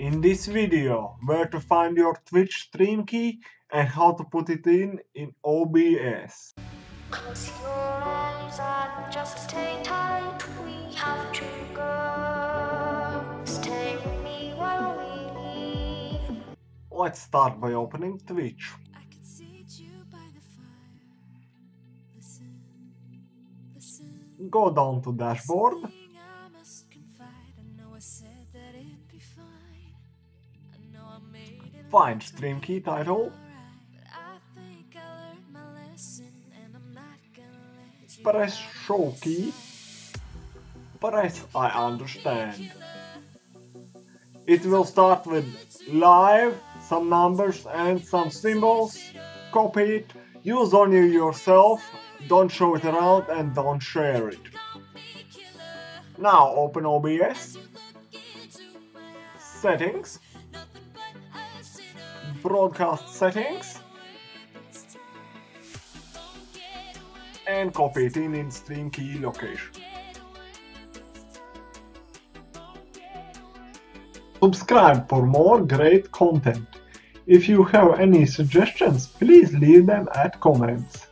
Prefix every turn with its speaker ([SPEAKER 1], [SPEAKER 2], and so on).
[SPEAKER 1] In this video, where to find your Twitch stream key and how to put it in in OBS.
[SPEAKER 2] Close your eyes and just stay tight. We have to go. Stay with me while we leave.
[SPEAKER 1] Let's start by opening Twitch.
[SPEAKER 3] I could seat you by the fire. Listen, listen.
[SPEAKER 1] Go down to dashboard, find stream key title, press show key, press I understand. It will start with live, some numbers and some symbols. Copy it, use only yourself, don't show it around and don't share it. Now open OBS, settings, broadcast settings, and copy it in in stream key location. Subscribe for more great content. If you have any suggestions, please leave them at comments.